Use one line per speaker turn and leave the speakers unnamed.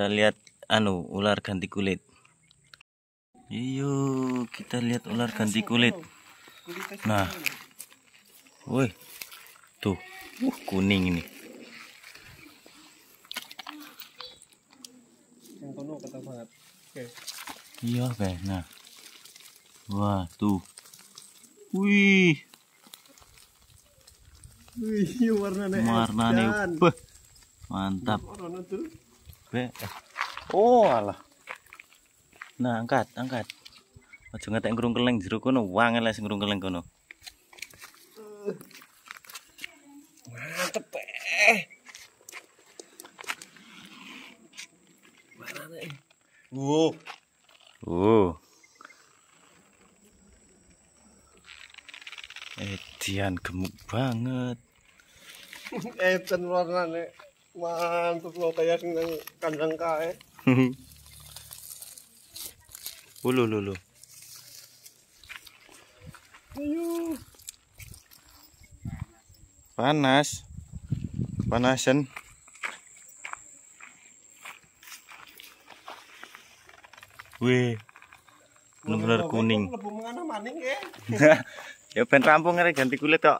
kita lihat anu ular ganti kulit. Iyo kita lihat ular ganti kulit. Nah. Woi. Tuh uh, kuning ini. Iya oke nah. Wah tuh. Wih.
Wih warnanya
warnanya mantap.
Warna tuh
Be. eh. Oh, alah. Nah, angkat, angkat. Aja ngetek ngrung keleng jero kono, wangel sing ngrung keleng kono.
mantep eh warnanya wow
Oh. Edian gemuk banget.
edan warnanya mantep lo kayak sing nang kandang kae
Ulu lulu.
ayo
Panas. Panasan. Wih. Bener-bener kuning.
lebu mengana maning ya
ya ben rampung arek ganti kulit kok.